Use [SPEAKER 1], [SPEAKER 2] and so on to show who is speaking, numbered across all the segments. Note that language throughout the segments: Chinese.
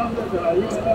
[SPEAKER 1] 相对起来，因为那个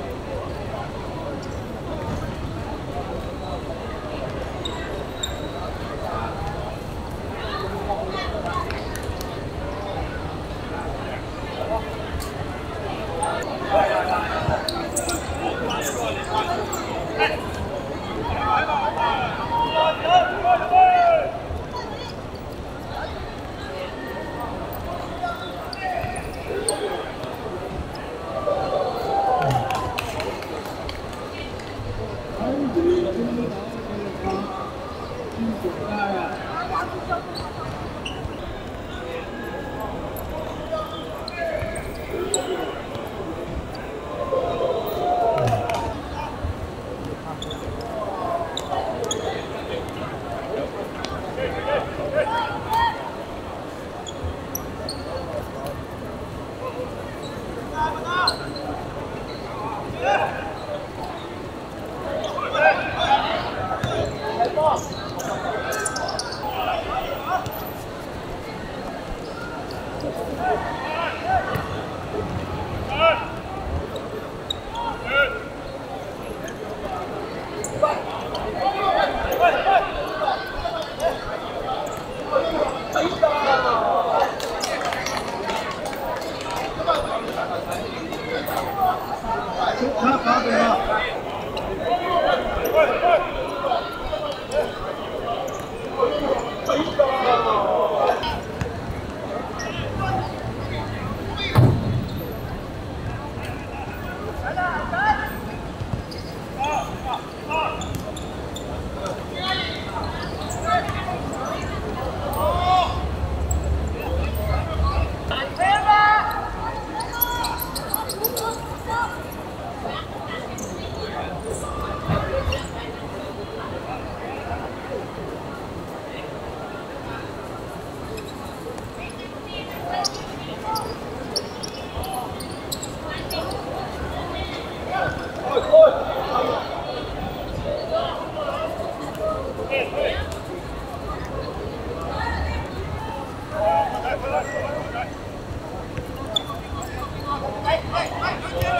[SPEAKER 1] Yeah.